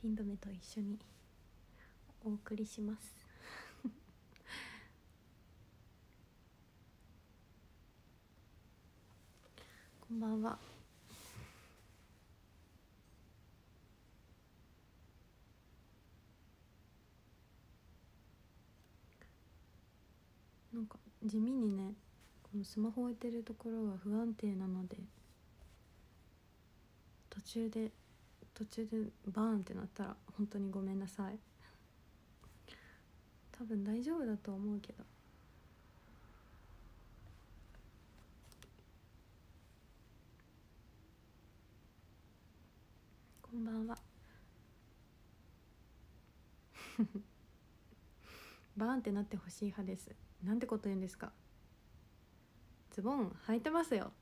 ピン止めと一緒にお送りします。こんばんは。なんか地味にねこのスマホ置いてるところが不安定なので途中で途中でバーンってなったら本当にごめんなさい。多分大丈夫だと思うけど。こんばんは。バーンってなってほしい派です。なんてこと言うんですか。ズボン履いてますよ。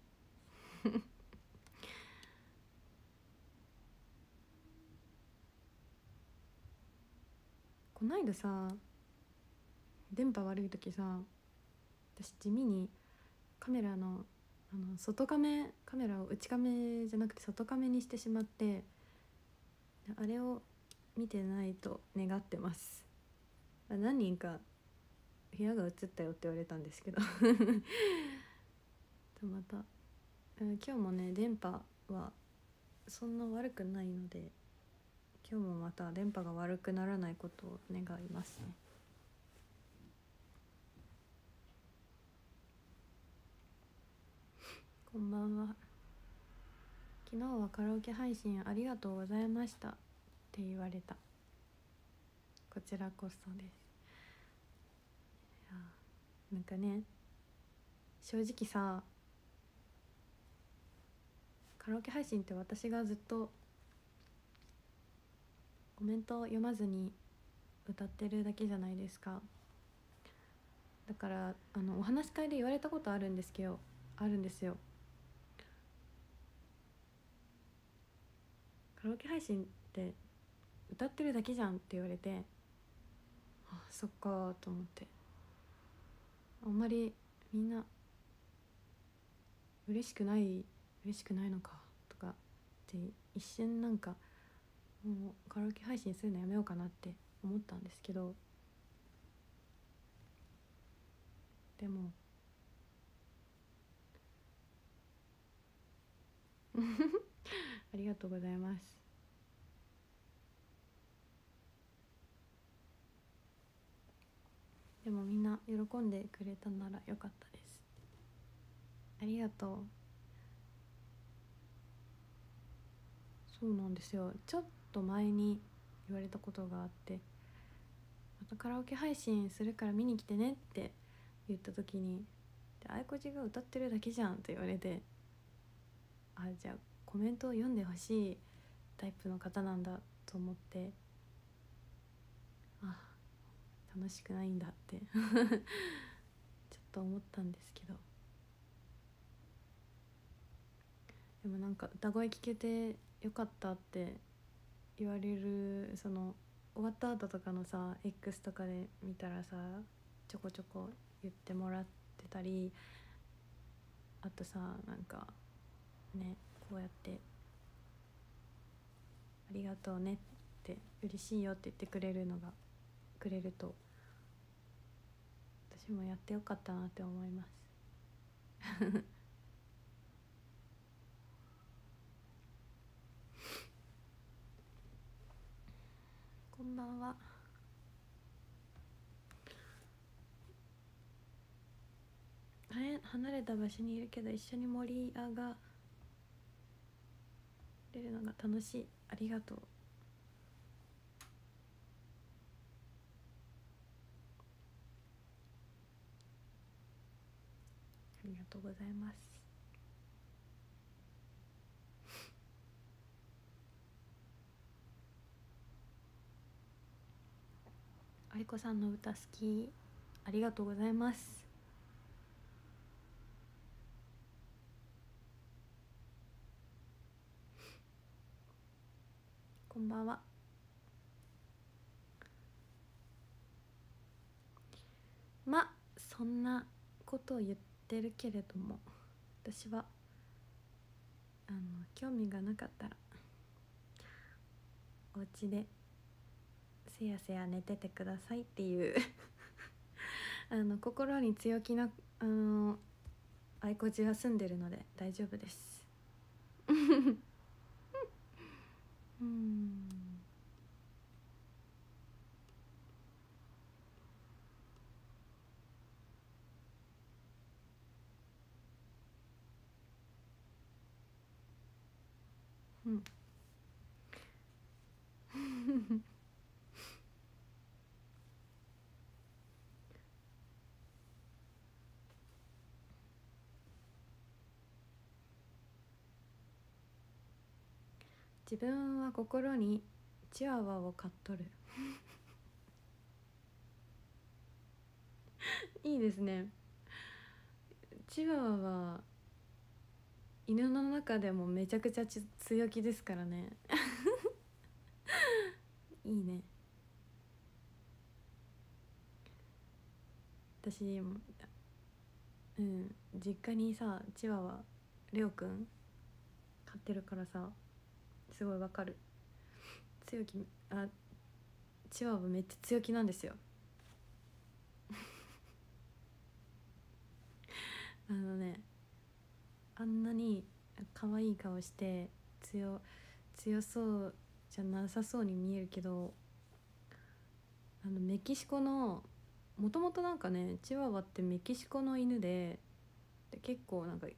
こないださ電波悪い時さ私地味にカメラのあの外カメカメラを内カメじゃなくて外カメにしてしまってあれを見てないと願ってます。何人か部屋が映ったよって言われたんですけど。また今日もね電波はそんな悪くないので今日もまた電波が悪くならないことを願いますね。こんばんは。昨日はカラオケ配信ありがとうございましたって言われた。こちらこそです。なんかね正直さカラオケ配信って私がずっとコメントを読まずに歌ってるだけじゃないですか。だからあのお話し会で言われたことあるんですけどあるんですよ。カラオケ配信って歌ってるだけじゃんって言われてあそっかと思って。あんまりみんな嬉しくない嬉しくないのかとかって一瞬なんかもうカラオケ配信するのやめようかなって思ったんですけどでも ありがとうございます。でもみんな喜んでくれたならよかったです。ありがとう。そうなんですよ。ちょっと前に言われたことがあって「またカラオケ配信するから見に来てね」って言った時に「で愛子ちが歌ってるだけじゃん」って言われてあじゃあコメントを読んでほしいタイプの方なんだと思ってあ楽しくないんだって ちょっと思ったんですけど。でもなんか歌声聞けてよかったって言われるその終わった後とかのさ X とかで見たらさちょこちょこ言ってもらってたりあとさなんかねこうやって「ありがとうね」って「嬉しいよ」って言ってくれるのがくれると私もやってよかったなって思います。んばんは。離れた場所にいるけど一緒に盛り上がれるのが楽しい。ありがとう。ありがとうございます。愛子さんの歌好きありがとうございます。こんばんは。まそんなことを言ってるけれども私はあの興味がなかったらお家でせやせや寝ててくださいっていう。あの心に強気なあの愛子地は住んでるので大丈夫です。うん。うん。自分は心にチワワを飼っとる。いいですね。チワワは犬の中でもめちゃくちゃ強気ですからね。いいね。私うん実家にさチワワレオくん飼ってるからさ。すごいわかる。強気あチワワめっちゃ強気なんですよ。あのねあんなに可愛い顔して強強そうじゃなさそうに見えるけどあのメキシコのもともとなんかねチワワってメキシコの犬でで結構なんかギ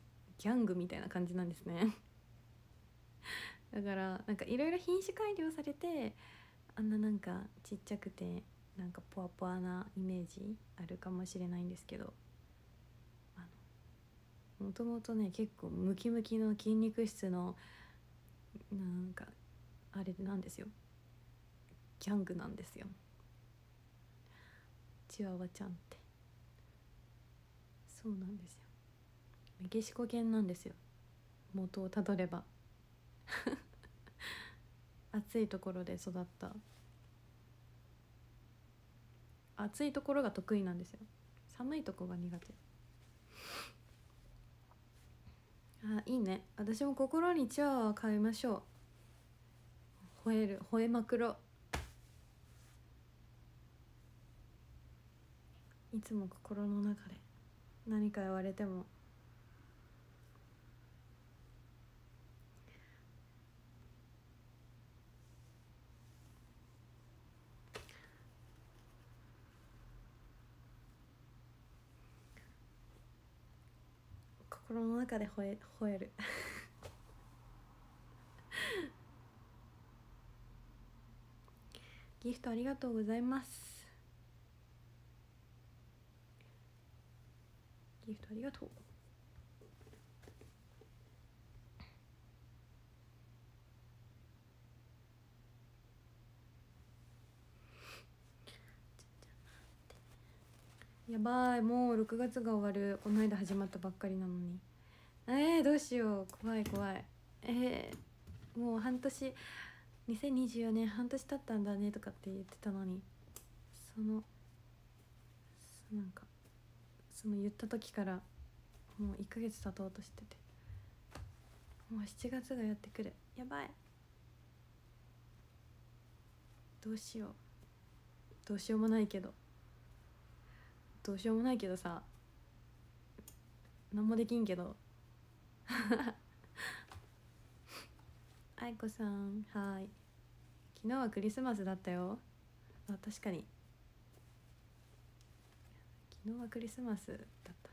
ャングみたいな感じなんですね。だからなんかいろいろ品種改良されてあんななんかちっちゃくてなんかポワポワなイメージあるかもしれないんですけどもともとね結構ムキムキの筋肉質のなんかあれなんですよ。ギャングなんですよ。チワワちゃんって。そうなんですよ。メキシコ犬なんですよ。元をたどれば。暑いところで育った。暑いところが得意なんですよ。寒いとこが苦手。あいいね。私も心にチワワを買いましょう。吠える吠えまくろいつも心の中で何か言われても心の中で吠え吠える。ギフトありがとうございます。ギフトありがとう。やばいもう6月が終わる。この間始まったばっかりなのに。えー、どうしよう。怖い怖い。えー、もう半年2024年半年経ったんだねとかって言ってたのに。そのなんかその言った時からもう1ヶ月経とうとしてて。もう7月がやってくる。やばい。どうしよう。どうしようもないけど。どうしようもないけどさ何もできんけど。愛子さんはい。昨日はクリスマスだったよ。あ確かに。昨日はクリスマスだった。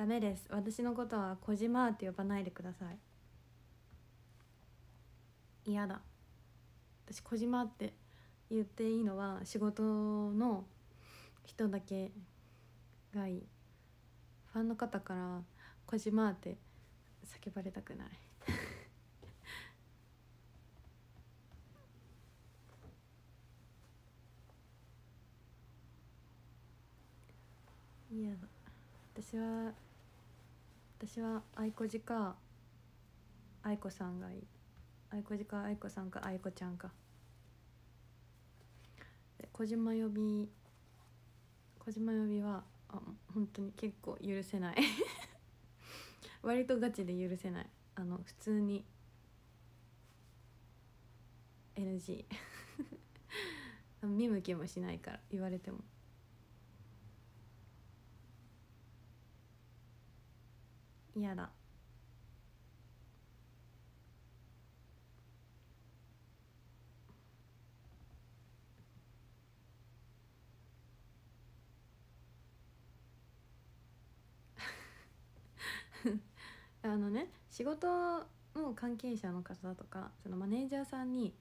ダメです。私のことは小島って呼ばないでください。嫌だ。私小島って言っていいのは仕事の人だけがいい。ファンの方から「小島」って叫ばれたくない。嫌だ。私は私は愛子寺か愛子さんがいい。あいこじかあいこさんかあいこちゃんか。小島呼び小島呼びはあ本当に結構許せない。割とガチで許せない。あの普通に NG 見向きもしないから言われても。嫌だ。あのね仕事の関係者の方とかそのマネージャーさんに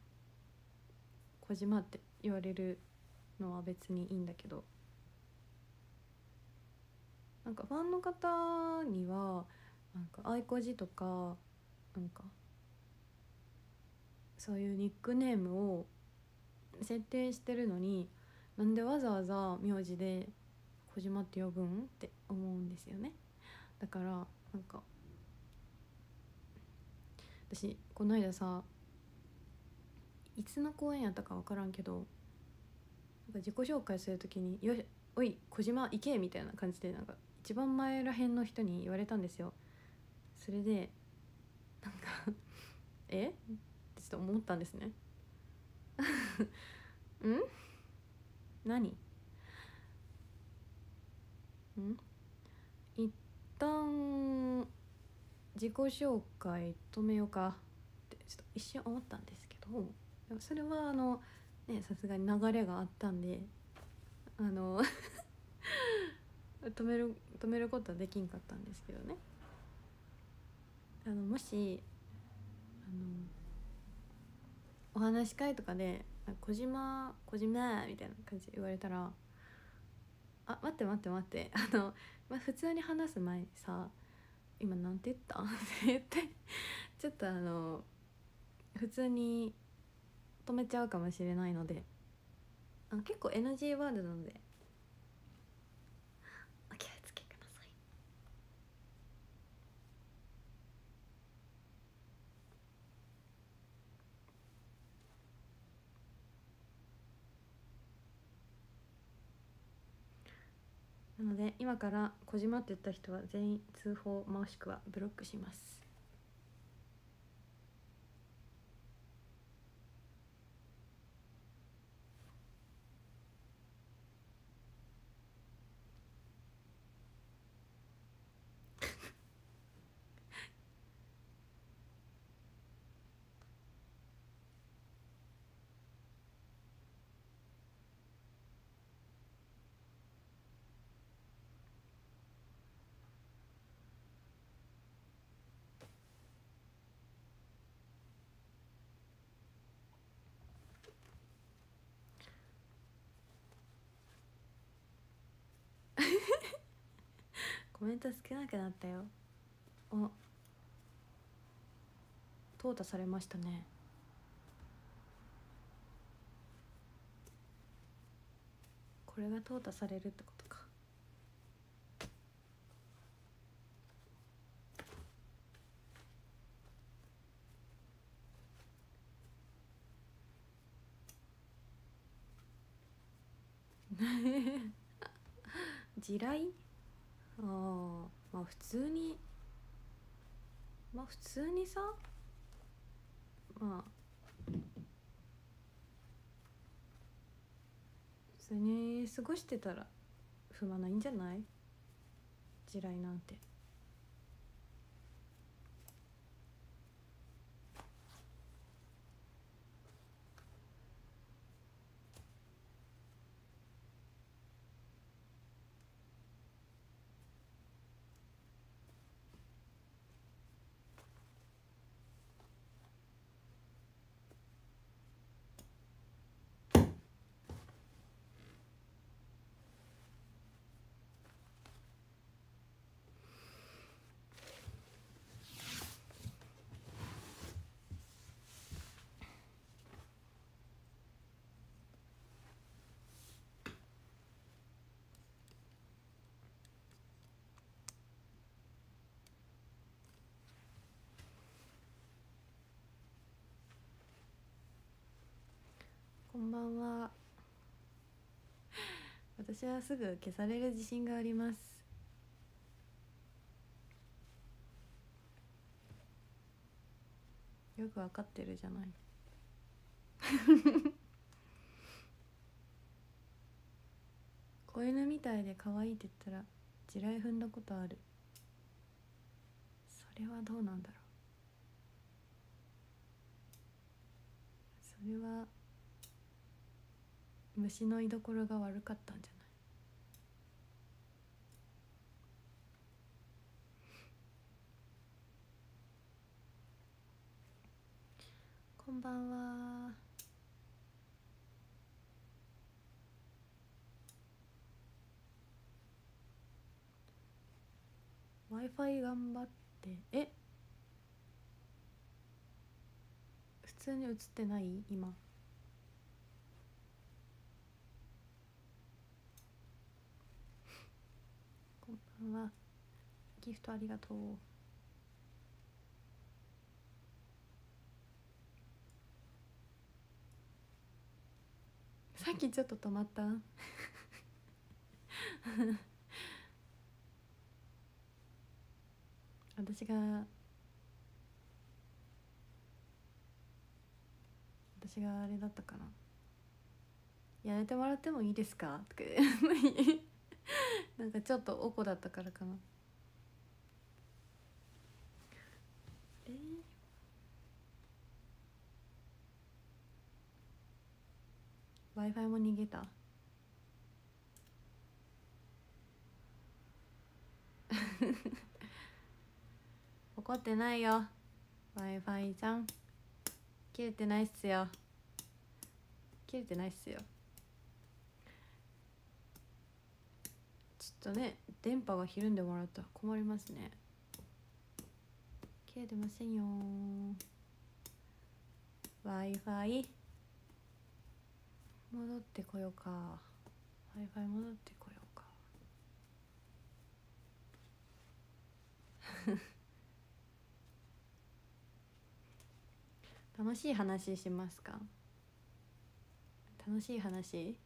「小島」って言われるのは別にいいんだけどなんかファンの方にはなんか「あいこじ」とかなんかそういうニックネームを設定してるのになんでわざわざ名字で「小島」って呼ぶんって思うんですよねだからなんか私この間さいつの公演やったか分からんけどなんか自己紹介する時に「よしおい小島行け!」みたいな感じでなんか一番前らへんの人に言われたんですよそれでなんか え？ってちょっと思ったんですね。ん？何？ん？一旦自己紹介止めようかってちょっと一瞬思ったんですけどそれはあのねさすがに流れがあったんであの 止める止めることはできんかったんですけどね。あのもしあのお話し会とかで「小島小島」みたいな感じで言われたら「あ待って待って待ってあの、まあ、普通に話す前さ今なんて言った?」って言ってちょっとあの普通に止めちゃうかもしれないのであの結構 NG ワードなのでお気をつけくださいなので今から「小島」って言った人は全員通報もしくはブロックします。コメント少なくなったよ。あ淘汰されましたね。これが淘汰されるってことか。地雷？あまあ普通にまあ普通にさまあ普通に過ごしてたら踏まないんじゃない？地雷なんて。こんばんは。私はすぐ消される自信があります。よくわかってるじゃない。子犬みたいで可愛いって言ったら地雷踏んだことある。それはどうなんだろう。それは虫の居所が悪かったんじゃない？こんばんは。w i f i 頑張ってえ？普通に映ってない？今こんはギフトありがとう。さっきちょっと止まった？私が私があれだったかな。やめてもらってもいいですか？とか なんかちょっとおこだったからかな。えー、w i f i も逃げた？怒ってないよ。w i f i ちゃん。切れてないっすよ。切れてないっすよょっとね電波がひるんでもらった。困りますね。切れてませんよ。W i f i 戻ってこようか。W i f i 戻ってこようか。楽しい話しますか？楽しい話？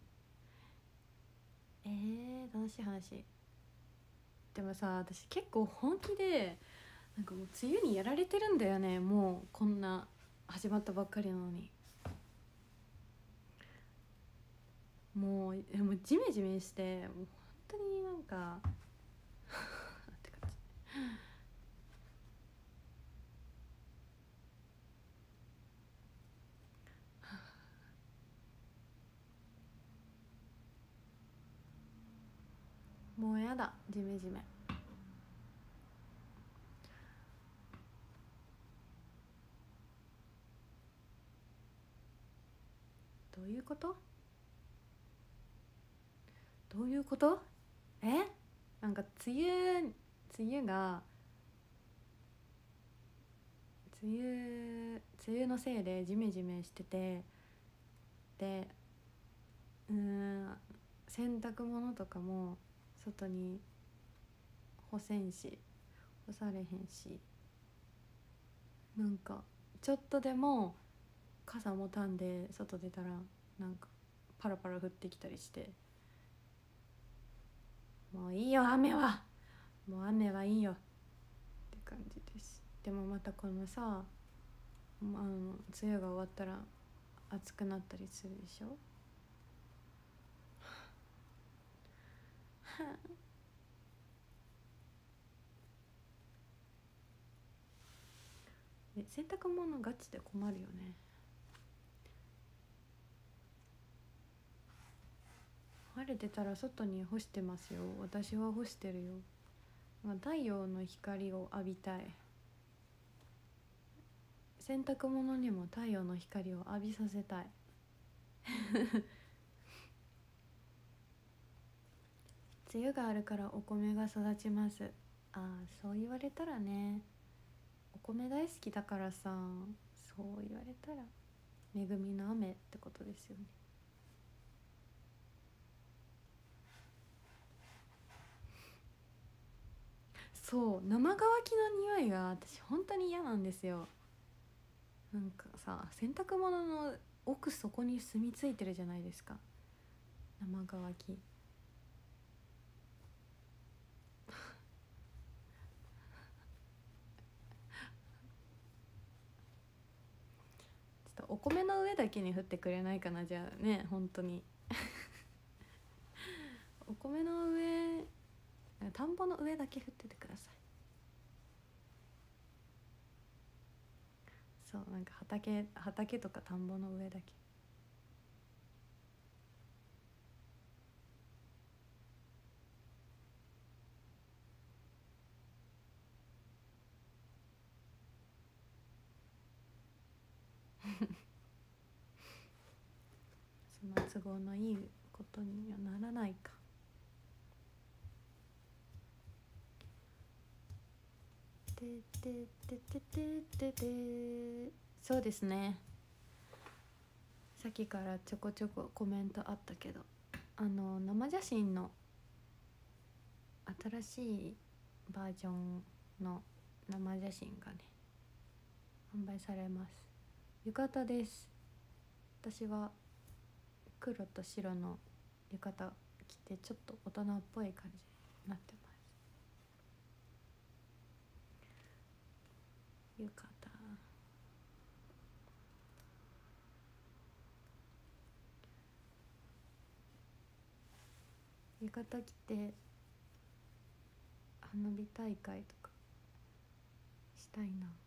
えー、楽しい話。でもさ私結構本気でなんかもう梅雨にやられてるんだよね。もうこんな始まったばっかりなのに。もうでもジメジメしてもう本当になんか って感じ。もうやだジメジメ。どういうこと？どういうこと？え？なんか梅雨梅雨が梅雨梅雨のせいでジメジメしててでうん洗濯物とかも外に干せんし干されへんしなんかちょっとでも傘持たんで外出たらなんかパラパラ降ってきたりしてもういいよ雨は。もう雨はいいよ。って感じです。でもまたこのさあの梅雨が終わったら暑くなったりするでしょ？え洗濯物ガチで困るよね。晴れてたら外に干してますよ。私は干してるよ。太陽の光を浴びたい。洗濯物にも太陽の光を浴びさせたい。梅雨があるからお米が育ちます。ああそう言われたらね。お米大好きだからさ。そう言われたら。恵みの雨ってことですよね。そう生乾きの匂いが私本当に嫌なんですよ。なんかさ洗濯物の奥底に住み着いてるじゃないですか。生乾きちょっとお米の上だけに降ってくれないかなじゃあね本当に。お米の上田んぼの上だけ降っててください。そうなんか畑畑とか田んぼの上だけその都合のいいことにはならないか。てててててててそうですね。さっきからちょこちょこコメントあったけどあの生写真の新しいバージョンの生写真がね販売されます。浴衣です。私は黒と白の浴衣着てちょっと大人っぽい感じになってます。浴衣。浴衣着て花火大会とかしたいな。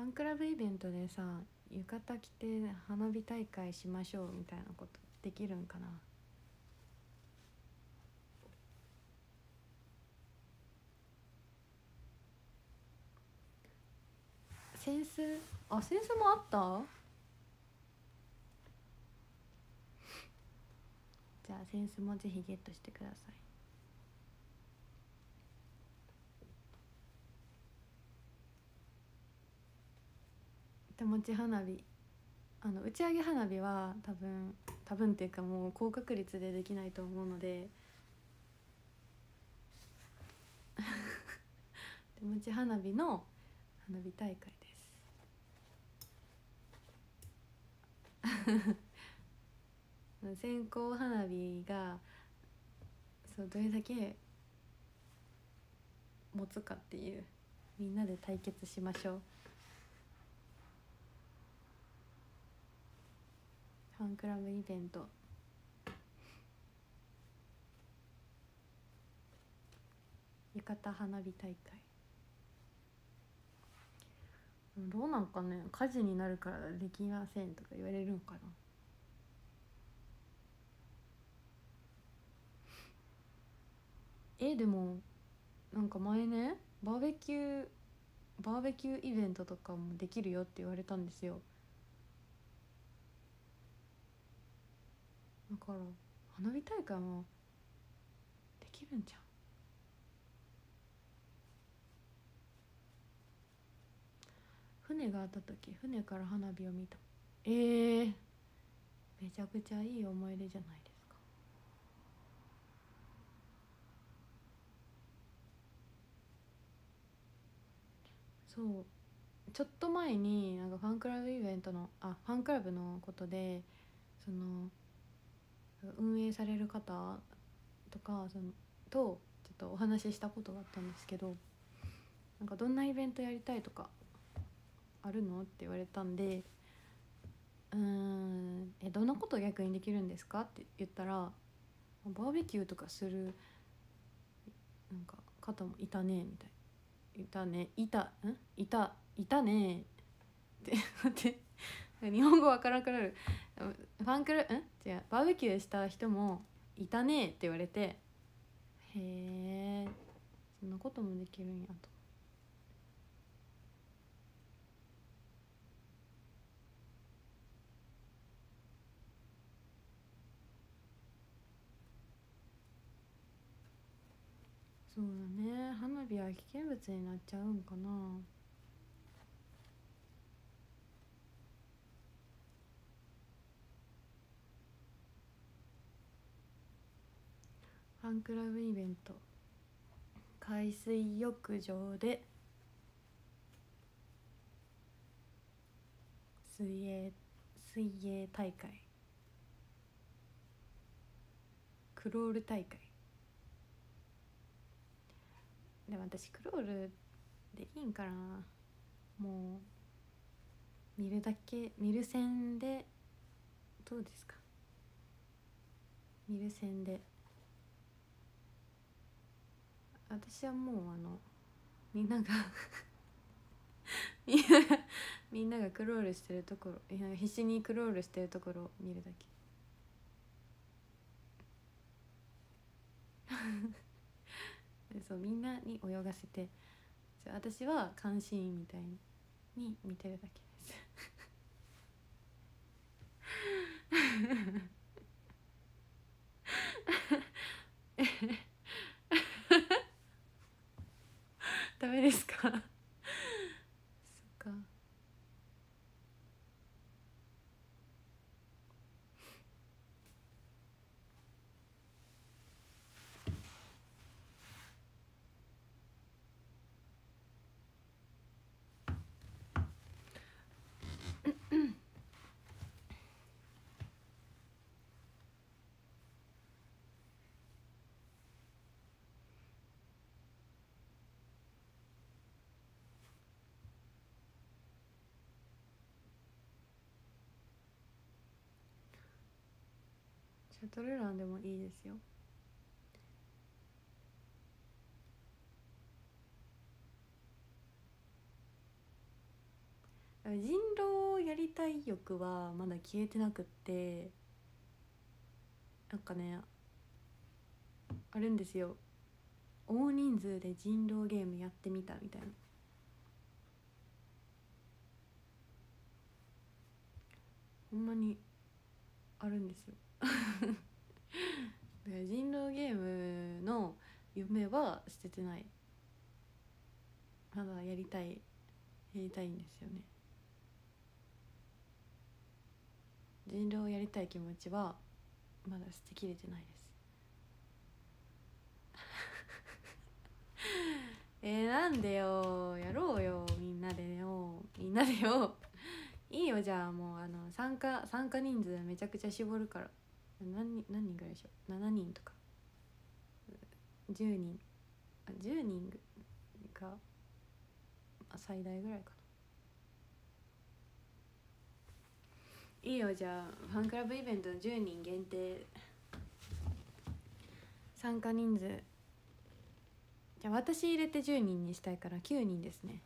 ファンクラブイベントでさ浴衣着て花火大会しましょうみたいなことできるんかな？センスあセンスもあった？じゃあセンスもぜひゲットしてください手持ち花火あの打ち上げ花火は多分多分っていうかもう高確率でできないと思うので。手持ち花火の花火大会です。線香花火がそうどれだけ持つかっていうみんなで対決しましょう。ファンクラブイベント。浴衣花火大会。どうなんかね火事になるからできませんとか言われるのかな。えでもなんか前ねバーベキューバーベキューイベントとかもできるよって言われたんですよ。だから花火大会もできるんじゃん。船があった時船から花火を見た。えー、めちゃくちゃいい思い出じゃないですか。そう。ちょっと前になんかファンクラブイベントのあファンクラブのことでその運営される方とかそのとちょっとお話ししたことがあったんですけどなんかどんなイベントやりたいとかあるの?」って言われたんで「うんえどんなこと逆にできるんですか?」って言ったら「バーベキューとかするなんか方もいたね」みたいな「いたねいたん？いたいたね」って待って日本語わからなくなるファンクルん？違う。バーベキューした人もいたねって言われてへえそんなこともできるんやと。そうだね。花火は危険物になっちゃうんかな。ファンクラブイベント。海水浴場で。水泳水泳大会。クロール大会。でも私クロールでいいんかなもう見るだけ見る線でどうですか？見る線で。私はもうあのみんながみんながみんながクロールしてるところいや必死にクロールしてるところを見るだけ。そうみんなに泳がせて私は監視員みたいに見てるだけです。ダメですか？シャトルランでもいいですよ。人狼をやりたい欲はまだ消えてなくってなんかねあるんですよ。大人数で人狼ゲームやってみたみたいな。ほんまにあるんですよ。人狼ゲームの夢は捨ててない。まだやりたいやりたいんですよね。人狼やりたい気持ちはまだ捨てきれてないです。えー、なんでよ。やろうよ。みんなでよ。みんなでよ。いいよじゃあもうあの参加参加人数めちゃくちゃ絞るから。何人何人ぐらいでしょう？7人とか。10人。あ10人が最大ぐらいかな。いいよじゃあファンクラブイベントの10人限定参加人数。じゃあ私入れて10人にしたいから9人ですね。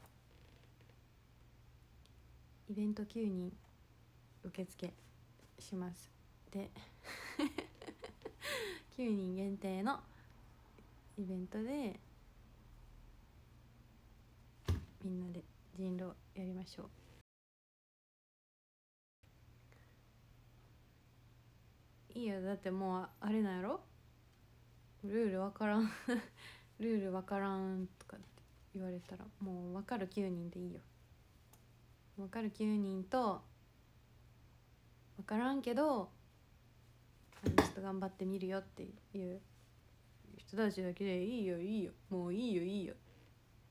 イベント9人受付します。で9人限定のイベントでみんなで人狼やりましょう。いいよ。だってもうあれなんやろ？ルールわからん。ルールわからんとかって言われたらもう分かる9人でいいよ。分かる9人と分からんけどちょっと頑張ってみるよっていう人たちだけでいいよいいよ。もういいよいいよ。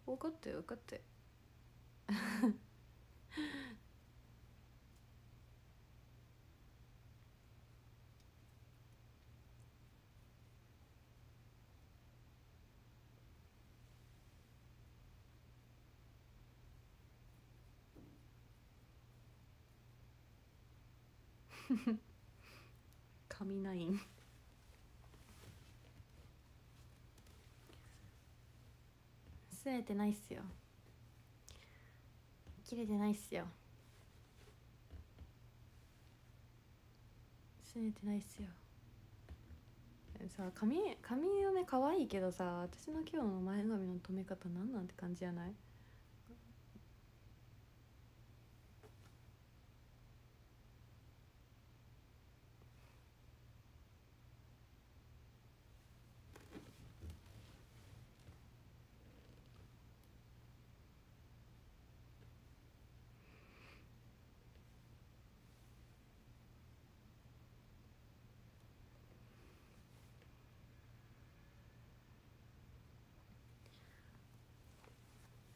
分かったよ分かったよ 神ナイン。すれてないっすよ。切れてないっすよ。すれてないっすよ。さ髪髪のね可愛いけどさ私の今日の前髪の留め方なんなんて感じじゃない？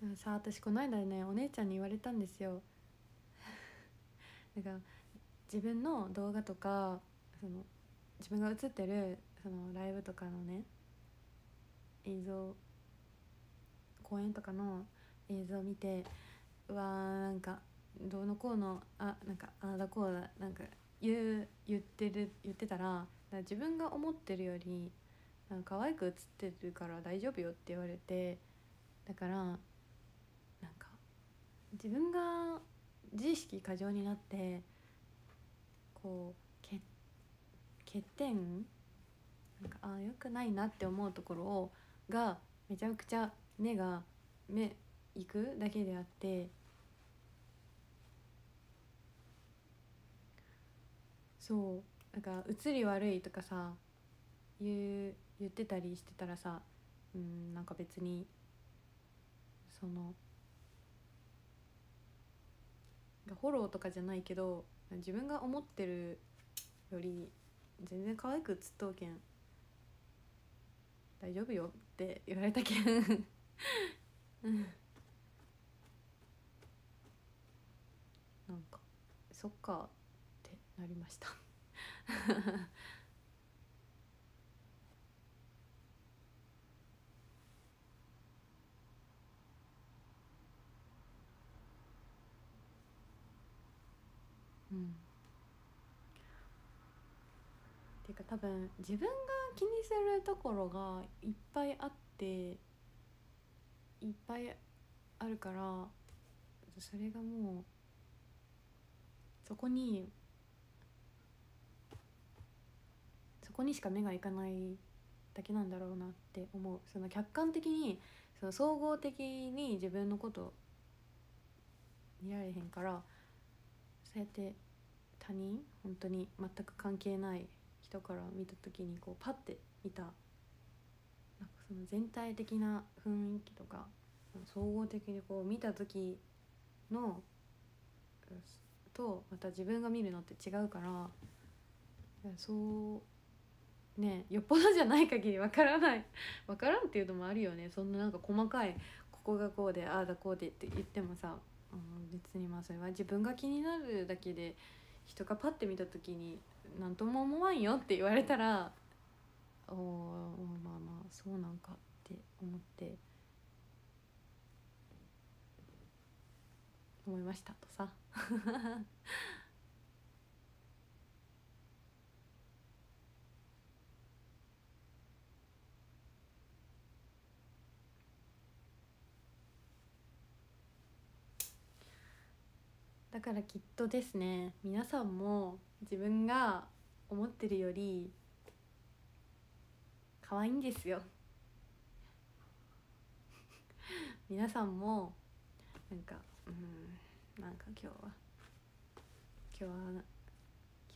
でもさ私この間ねお姉ちゃんに言われたんですよ。なんか自分の動画とかその自分が映ってるそのライブとかのね映像公演とかの映像を見てうわーなんかどうのこうのあなんかああだこうだなんか言う言ってる言ってたら自分が思ってるよりなんか可愛く映ってるから大丈夫よって言われてだから自分が自意識過剰になってこう欠欠点？なんかあよくないなって思うところをがめちゃくちゃ目が目いくだけであってそうなんか映り悪いとかさ言う言ってたりしてたらさうんなんか別にそのフォローとかじゃないけど自分が思ってるより全然可愛く映っとうけん大丈夫よって言われたけんうん。なんかそっかってなりました。うんていうか多分自分が気にするところがいっぱいあっていっぱいあるからそれがもうそこにそこにしか目がいかないだけなんだろうなって思う。その客観的にその総合的に自分のこと見られへんからそうやって他人？本当に全く関係ない人から見た時にこうパッて見たなんかその全体的な雰囲気とか総合的にこう見た時のとまた自分が見るのって違うからそうねよっぽどじゃない限りわからない。わからんっていうのもあるよね。そんななんか細かいここがこうでああだこうでって言ってもさ、別にまあそれは自分が気になるだけで人がパッて見た時に何とも思わんよって言われたらおまあまあそうなんかって思って思いましたとさだからきっとですね皆さんも自分が思ってるより可愛いんですよ。皆さんもなんかうんなんか今日は今日は今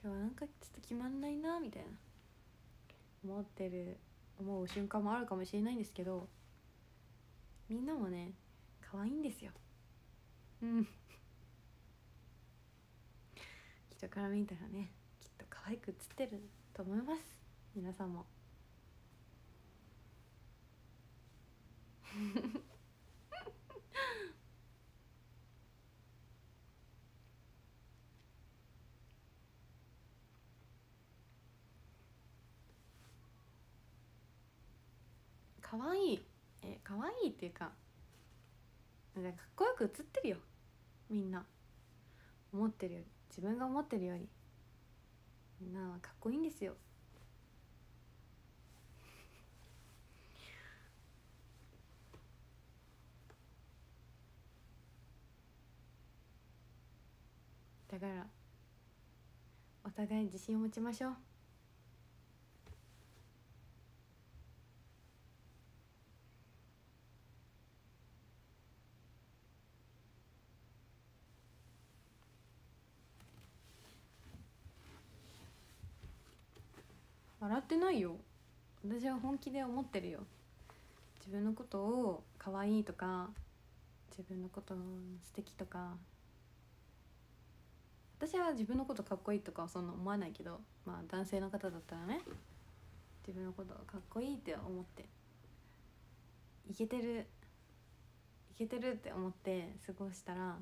日はなんかちょっと決まんないなみたいな思ってる思う瞬間もあるかもしれないんですけどみんなもね可愛いんですよ。うん。人から見たらねきっと可愛く映ってると思います。皆さんも。可愛い。え可愛いっていうかかかっこよく映ってるよ。みんな。思ってるより。自分が思ってるよりみんなはかっこいいんですよ。だからお互い自信を持ちましょう笑ってないよ。私は本気で思ってるよ。自分のことを可愛いとか自分のこと素敵とか。私は自分のことかっこいいとかはそんな思わないけどまあ男性の方だったらね。自分のことかっこいいって思って。いけてる。いけてるって思って過ごしたら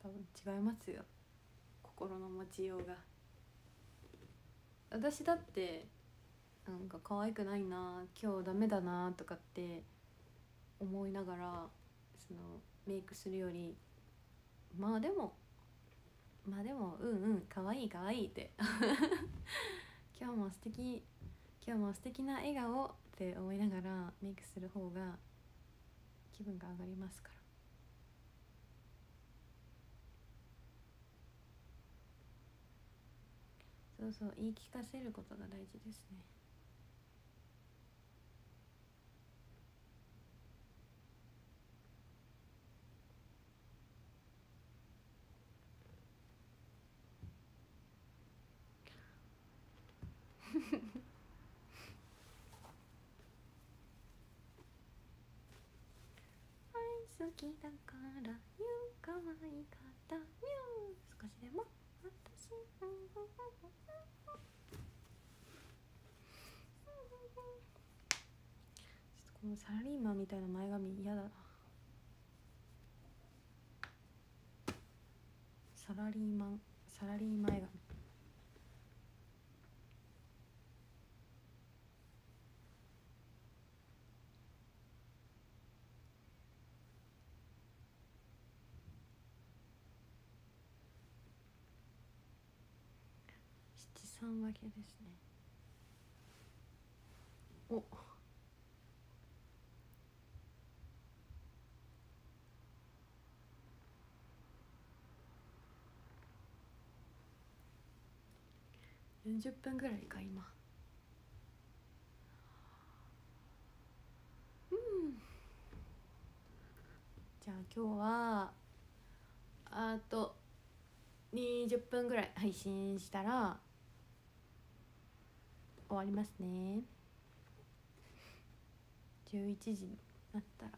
多分違いますよ。心の持ちようが。私だってなんか可愛くないな今日ダメだなとかって思いながらそのメイクするよりまあでもまあでもうんうん可愛い可愛いって。今日も素敵今日も素敵な笑顔って思いながらメイクする方が気分が上がりますから。そうそう言い聞かせることが大事ですね好きだから言う可愛かったよ少しでも。私ちょっとこのサラリーマンみたいな前髪嫌だなサラリーマンサラリー前髪七三分けですね。お。40分ぐらいか今。うん。じゃあ今日はあと20分ぐらい配信したら終わりますね。11時になったら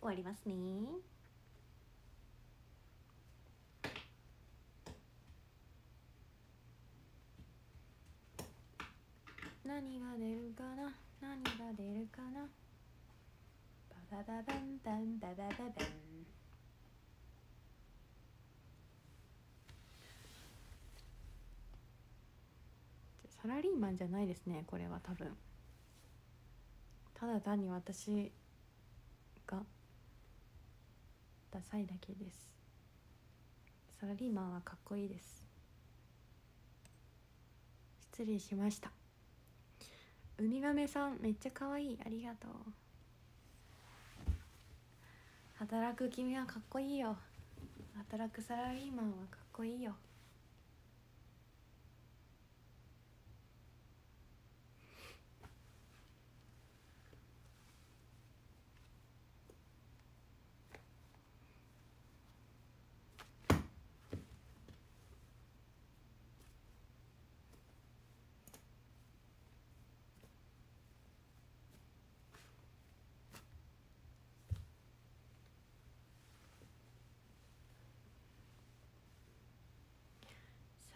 終わりますね。何が出るかな？何が出るかな？ババババンバンババババン。サラリーマンじゃないですねこれは多分。ただ単に私がダサいだけです。サラリーマンはかっこいいです。失礼しました。ウミガメさんめっちゃ可愛いありがとう。働く君はかっこいいよ。働くサラリーマンはかっこいいよ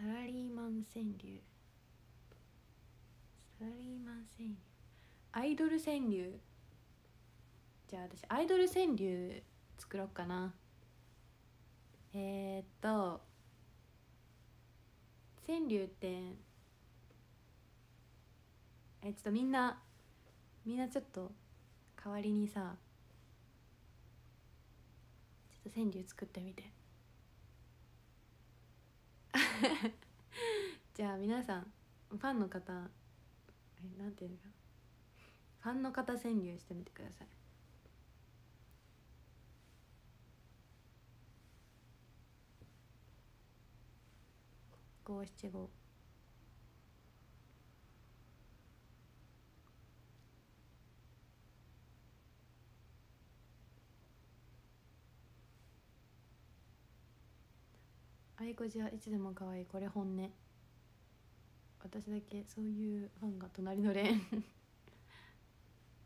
サラリーマン川柳。サラリーマン川柳。アイドル川柳。じゃあ私アイドル川柳作ろうかな。えー、っと川柳ってえちょっとみんなみんなちょっと代わりにさちょっと川柳作ってみて。じゃあ皆さんファンの方えなんていうの？かファンの方潜入してみてください。五七五。いこじはいつでも可愛い。これ本音。私だけそういうファンが隣のレーン。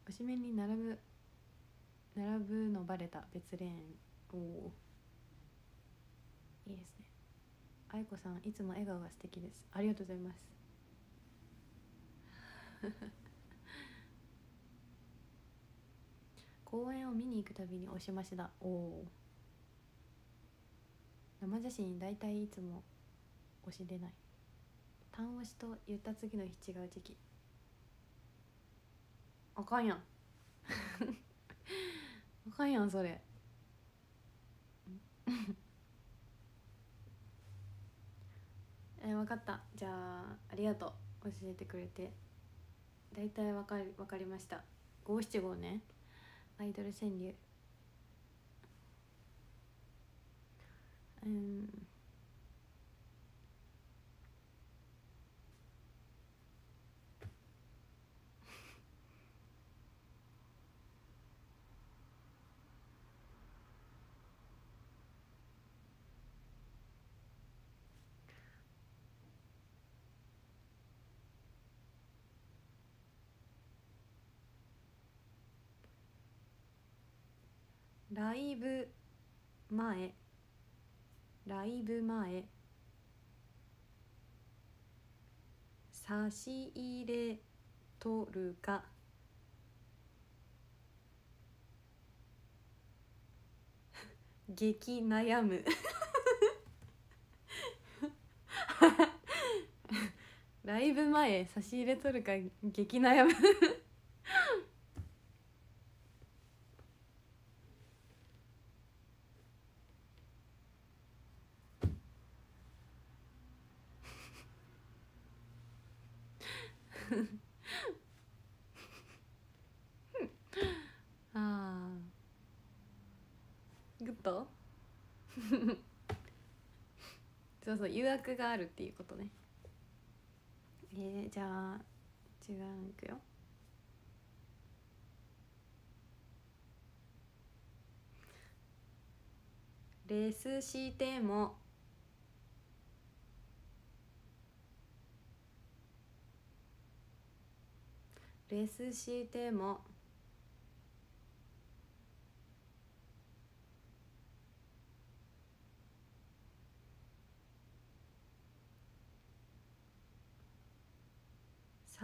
推しメンに並ぶ並ぶのバレた。別レーン。おおいいですね。愛子さんいつも笑顔が素敵です。ありがとうございます。公園を見に行くたびに押しましだ。おお生写真大体いつも押し出ない。単押しと言った次の日違う時期。あかんやん。あかんやんそれ。え分かった。じゃあありがとう。教えてくれて。大体分かり分かりました。五七五ね。アイドル川柳。うん。ライブ前。ライブ前差し入れと るか。激悩む。ライブ前差し入れとるか激悩むあーグッドそう誘惑があるっていうことね。えー、じゃあ違ういくよ。レスしても。レスしても。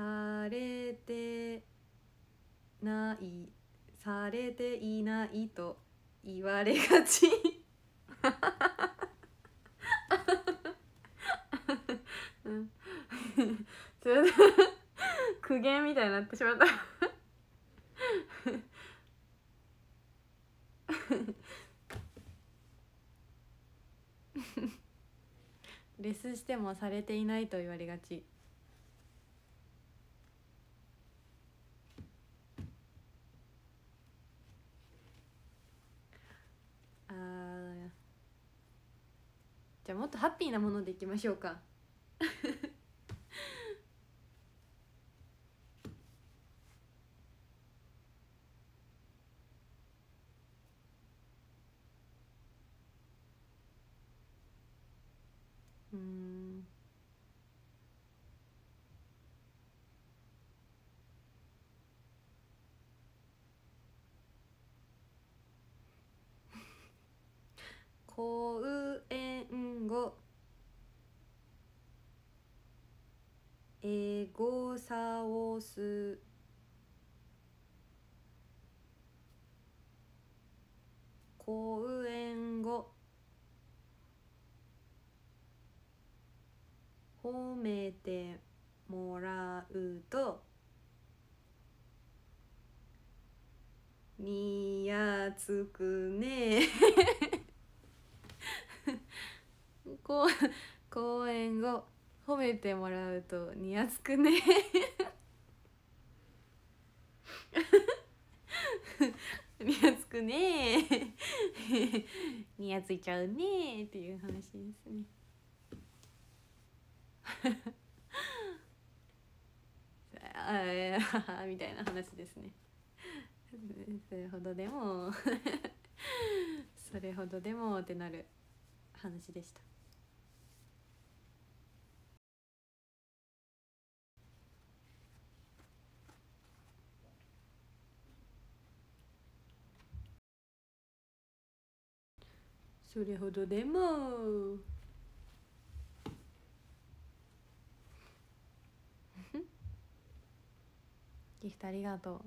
されてないされていないと言われがち。うん。それで苦言みたいになってしまった。レスしてもされていないと言われがち。ゃあもっとハッピーなものでいきましょうか。うん。公 園語エゴサオス公園語。褒めてもらうとにやつくね。こう公演後褒めてもらうとにやつくね。にやつくね。にやついちゃうねっていう話ですね。あみたいな話ですね。それほどでもそれほどでもってなる話でした。それほどでも。ギフトありがとう。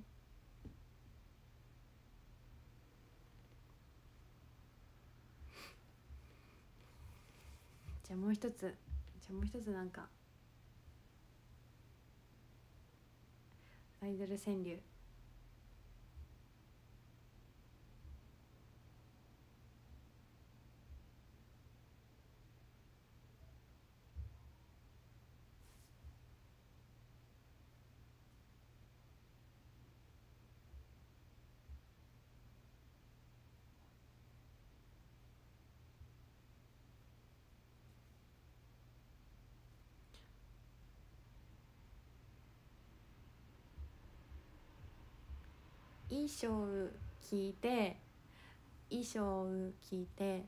じゃあもう一つ。じゃあもう一つなんか。アイドル川柳。衣装聞いて衣装聞いて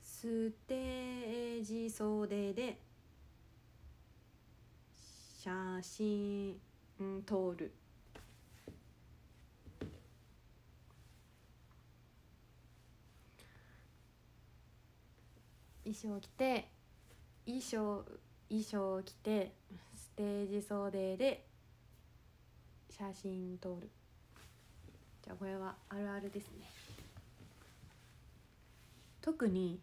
ステージ袖で写真撮る。衣装着て衣装衣装着てステージ袖で写真撮る。じゃあこれはあるあるですね。特に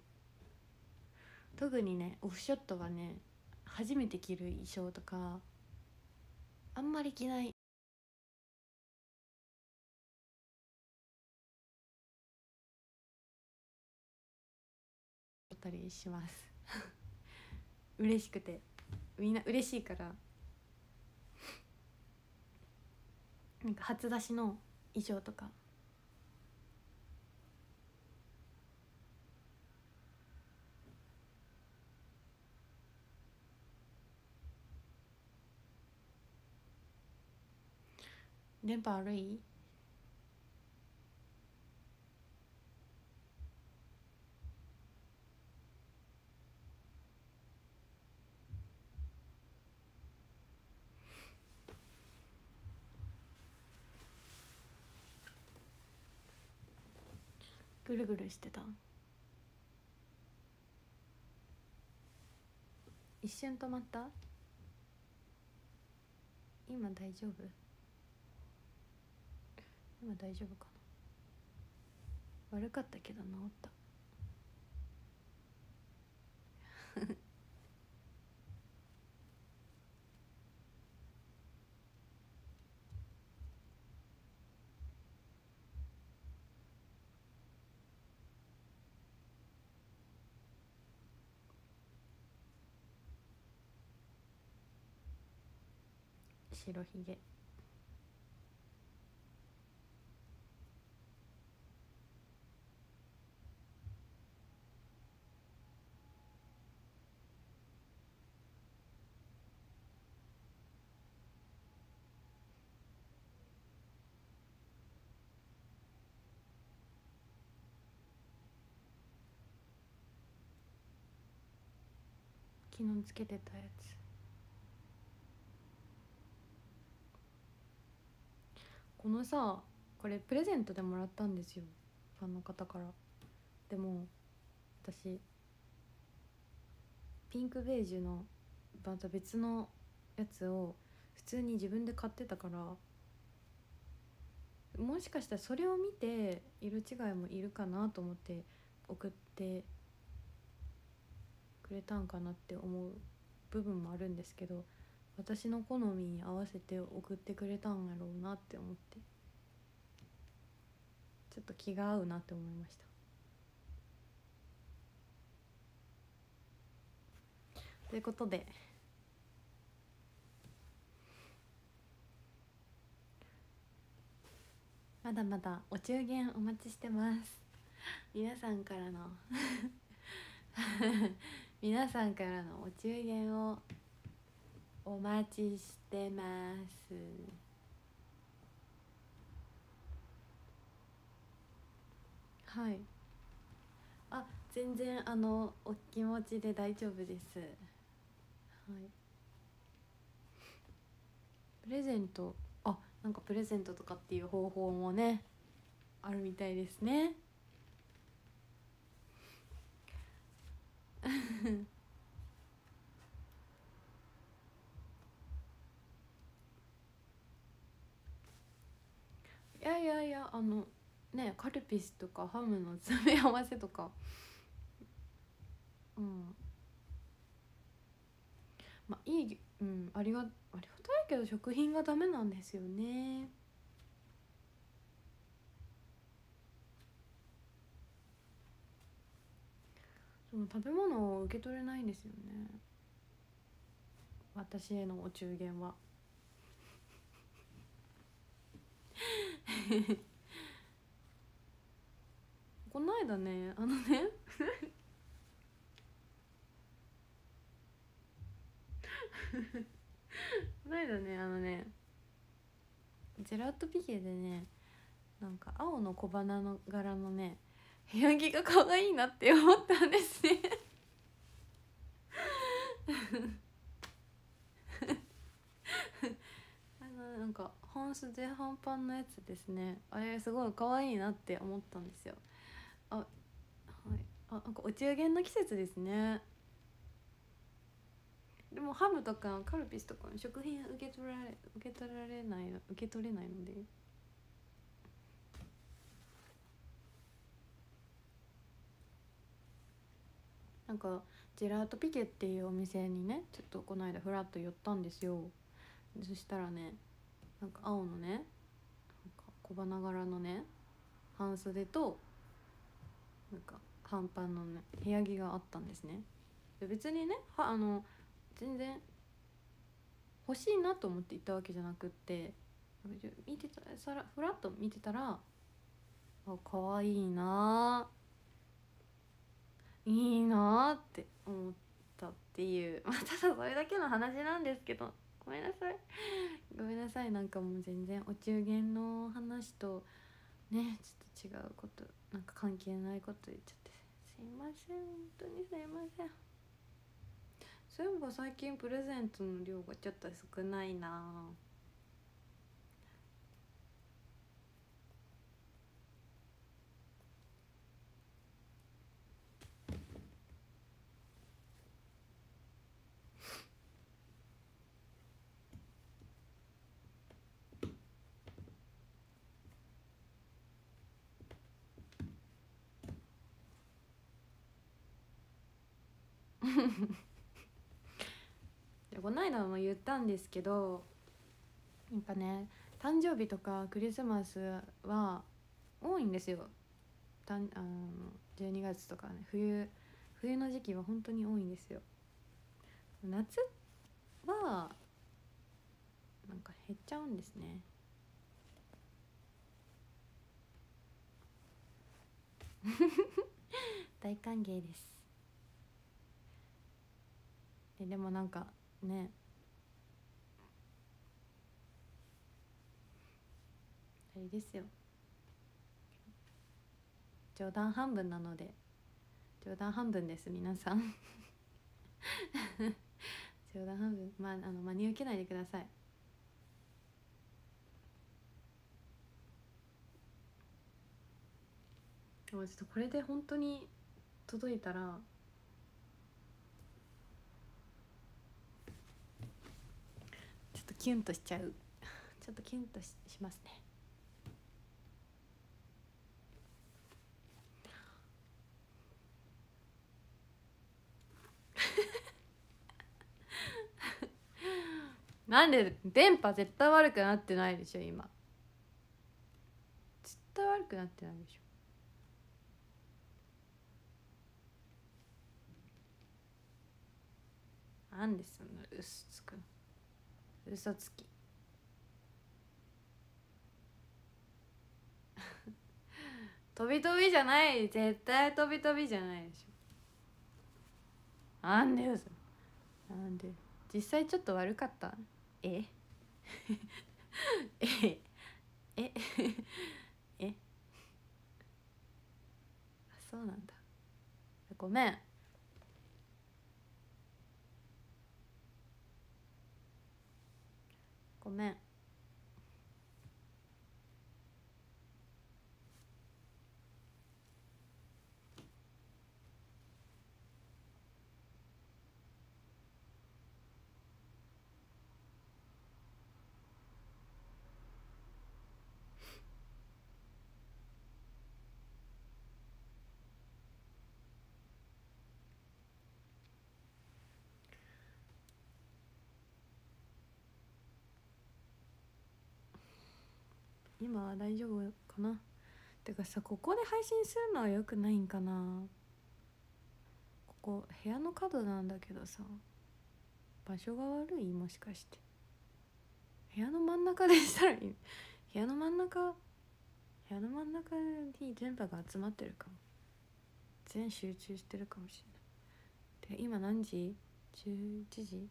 特にねオフショットはね初めて着る衣装とかあんまり着ない。たりします。嬉しくて。みんな嬉しいから。なんか初出しの衣装とか。電波悪い？ぐるぐるしてた？一瞬止まった？今大丈夫？今大丈夫かな？悪かったけど治った。白ひげ。昨日つけてたやつ。このさこれプレゼントでもらったんですよ。ファンの方から。でも私ピンクベージュのまた別のやつを普通に自分で買ってたからもしかしたらそれを見て色違いもいるかなと思って送ってくれたんかなって思う部分もあるんですけど私の好みに合わせて送ってくれたんやろうなって思って。ちょっと気が合うなって思いました。ということでまだまだお中元お待ちしてます。皆さんからの皆さんからのお中元をお待ちしてます。はい。あ全然あのお気持ちで大丈夫です。はい。プレゼント。あなんかプレゼントとかっていう方法もねあるみたいですね。いやいやいやあのねカルピスとかハムの詰め合わせとか。うん。まあいいうんありがありがたいけど食品がダメなんですよね。その食べ物を受け取れないんですよね。私へのお中元は。この間ねあのねこの間ねあのねジェラートピケでねなんか青の小花の柄のね部屋着が可愛いなって思ったんですね。あのなんか半袖半パンのやつですね。あれすごい可愛いなって思ったんですよ。あはい。あなんかお中元の季節ですね。でもハムとかカルピスとか食品受け取られ受け取られない受け取れないので。なんかジェラートピケっていうお店にねちょっとこの間フラッと寄ったんですよ。そしたらねなんか青のねなんか小花柄のね半袖となんか半パンのね部屋着があったんですね。別にねはあの全然欲しいなと思って行ったわけじゃなくって見てたらふらっと見てたらあ可愛いないいなって思ったっていう。まあただそれだけの話なんですけど。ごめんなさい。ごめんなさい。なんかもう全然お中元の話とねちょっと違うことなんか関係ないこと言っちゃって。すいません。本当にすいません。そういえば最近プレゼントの量がちょっと少ないな。で この間も言ったんですけどなんかね誕生日とかクリスマスは多いんですよ。たんあの12月とかね冬冬の時期は本当に多いんですよ。夏はなんか減っちゃうんですね。大歓迎です。えでもなんかね。あれですよ。冗談半分なので。冗談半分です皆さん。冗談半分。まああの真に受けないでください。でもちょっとこれで本当に届いたらちょっとキュンとしちゃう。ちょっとキュンとししますね。なんで電波絶対悪くなってないでしょ今。絶対悪くなってないでしょ。なんでそんな嘘つき。飛び飛びじゃない。絶対飛び飛びじゃないでしょ。なんで嘘。なんで。実際ちょっと悪かった？え？え？え？え？あそうなんだ。ごめん。ごめん。今は大丈夫かな？てかさここで配信するのはよくないんかな？ここ部屋の角なんだけどさ場所が悪い？もしかして。部屋の真ん中でしたらいい。部屋の真ん中部屋の真ん中に電波が集まってるかも。全集中してるかもしれない。で今何時 ?11 時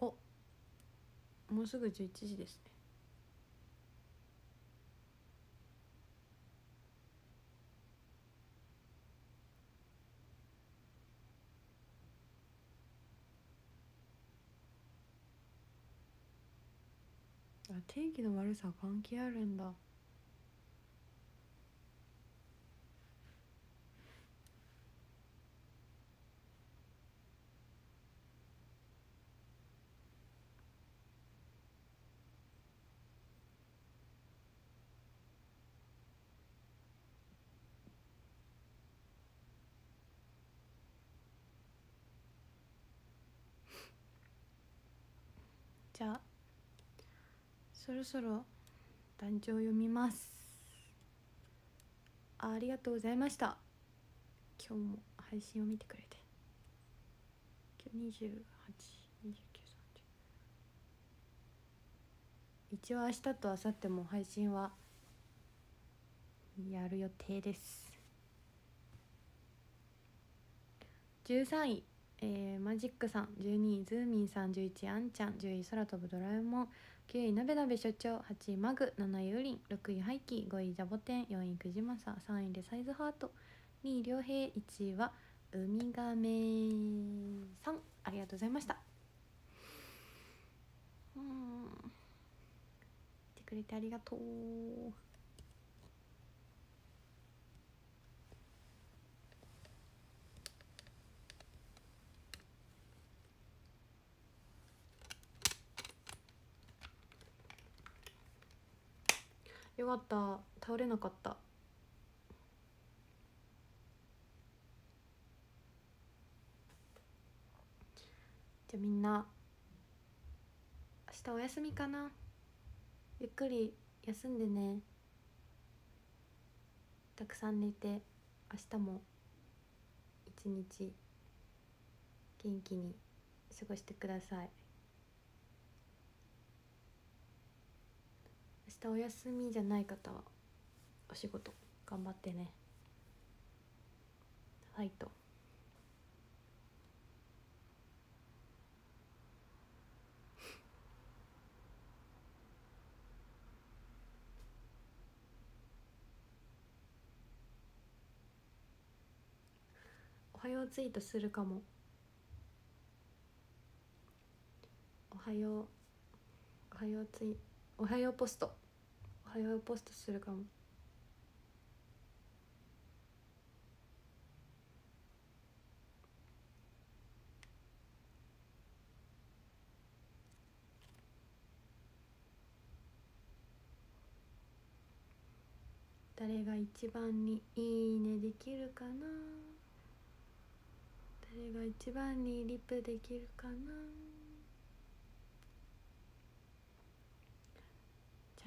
おもうすぐ11時ですね。あ天気の悪さ関係あるんだ。じゃあ。そろそろ団長読みます。ありがとうございました。今日も配信を見てくれて。今日282930一応明日と明後日も配信はやる予定です。13位。えー、マジックさん12位ズーミンさん11位あんちゃん10位空飛ぶドラえもん9位なべなべ所長8位マグ7位ウリン6位ハイキー5位ジャボテン4位くじまさ3位でサイズハート2位良平1位はウミガメさん。ありがとうございました。うん。来てくれてありがとう。よかった。倒れなかった。じゃあみんな明日お休みかな？ゆっくり休んでね。たくさん寝て明日も一日元気に過ごしてください。明日お休みじゃない方はお仕事頑張ってね。ファイトおはようツイートするかも。おはよう。おはようツイおはようポスト。おはようポストするかも。誰が一番にいいねできるかな？誰が一番にリプできるかな？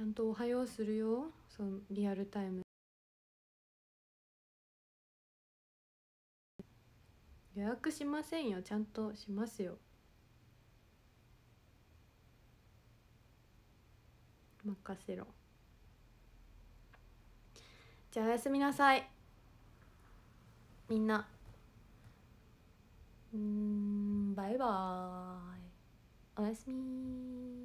ゃんとおはようするよ。そのリアルタイム。予約しませんよ。ちゃんとしますよ。任せろ。じゃあおやすみなさい。みんな。うんバイバーイ。おやすみ